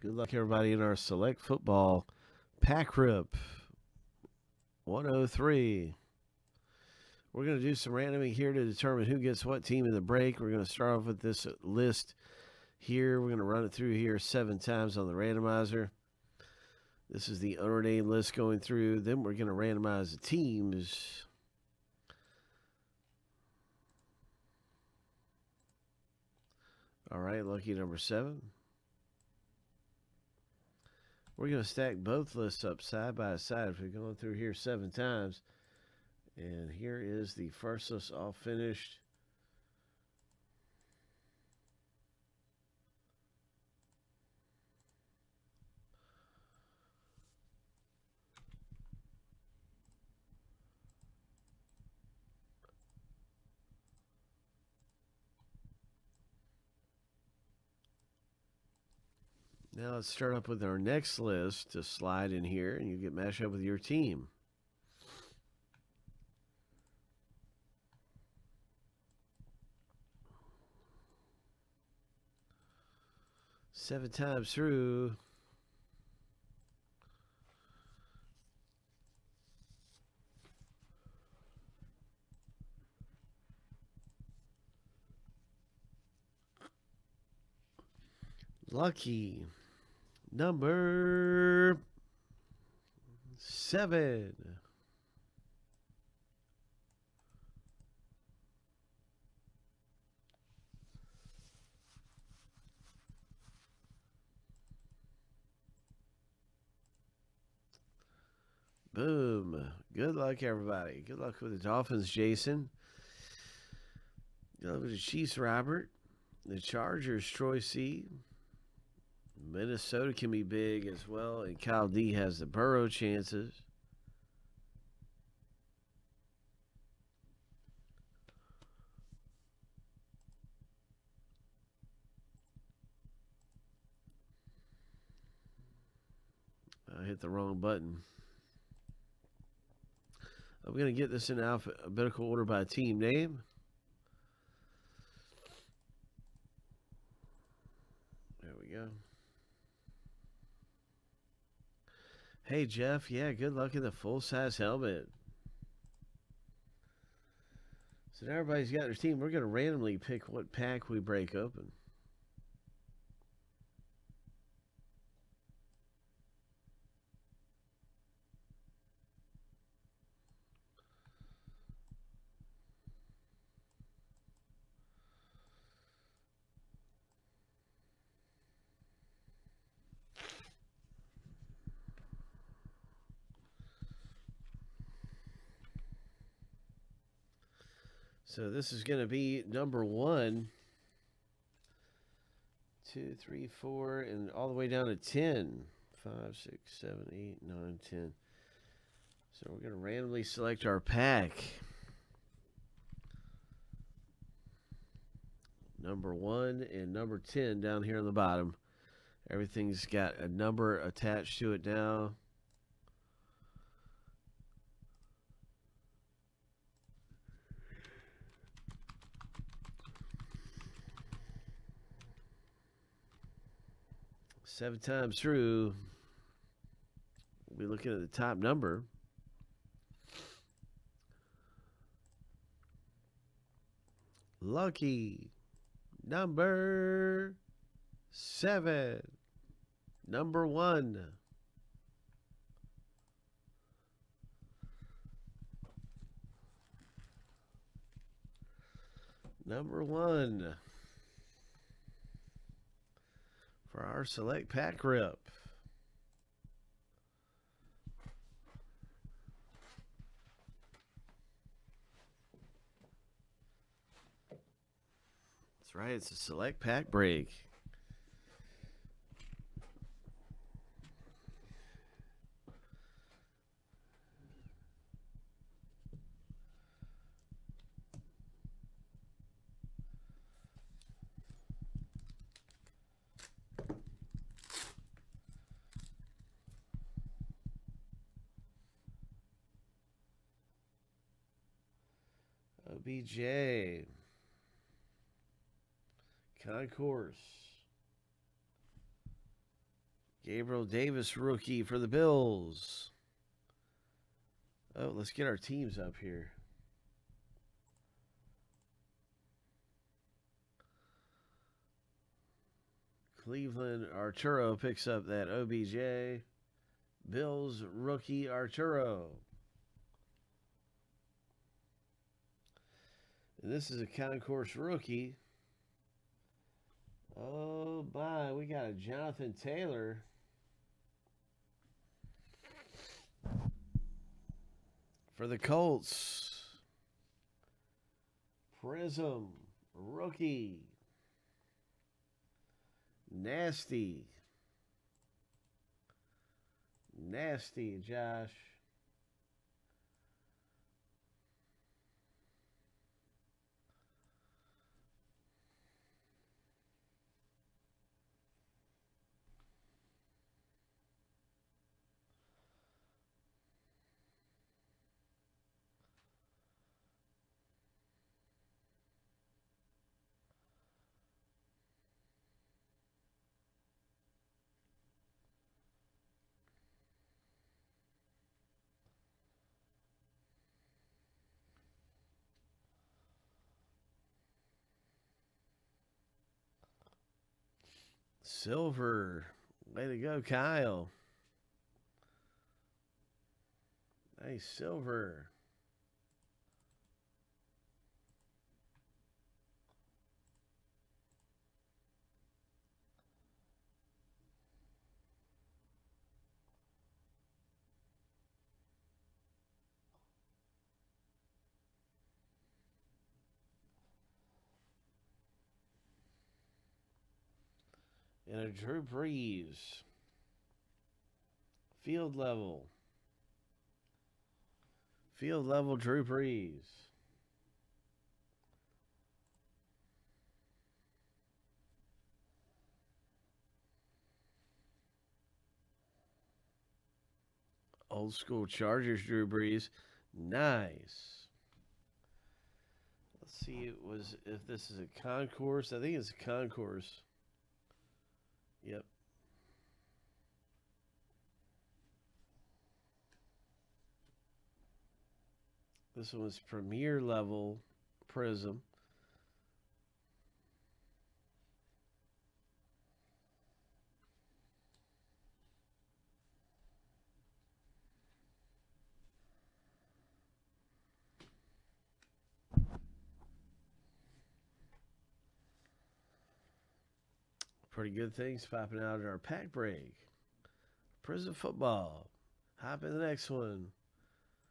Good luck, everybody, in our select football pack rip 103. We're going to do some randoming here to determine who gets what team in the break. We're going to start off with this list here. We're going to run it through here seven times on the randomizer. This is the unrenamed list going through. Then we're going to randomize the teams. All right, lucky number seven. We're going to stack both lists up side by side. We've gone through here seven times. And here is the first list all finished. Now let's start up with our next list to slide in here and you get matched up with your team. Seven times through. Lucky number seven. Boom. Good luck, everybody. Good luck with the Dolphins, Jason. Good luck with the Chiefs, Robert. The Chargers, Troy C. Minnesota can be big as well, and Kyle D has the Burrow chances. I hit the wrong button. I'm going to get this in alphabetical order by team name. There we go. Hey, Jeff. Yeah, good luck in the full size helmet. So now everybody's got their team. We're going to randomly pick what pack we break open. So this is going to be number one, two, three, four, and all the way down to 10. 5, 6, 7, 8, 9, 10. So we're going to randomly select our pack. Number 1 and number 10 down here on the bottom. Everything's got a number attached to it now. Seven times through, we're looking at the top number. Lucky number seven. Number one. Number one for our select pack rip. That's right, it's a select pack break. OBJ. Concourse. Gabriel Davis, rookie for the Bills. Oh, let's get our teams up here. Cleveland Arturo picks up that OBJ. Bills rookie Arturo. This is a concourse rookie. Oh, my. We got a Jonathan Taylor. For the Colts. Prizm. Rookie. Nasty. Nasty, Josh. Silver. Way to go, Kyle. Nice silver. And a Drew Brees. Field level. Field level Drew Brees. Old school Chargers Drew Brees. Nice. Let's see it was if this is a concourse. I think it's a concourse. Yep. This one was premier level Prizm. Pretty good things popping out in our pack break. Prizm football. Hop in the next one.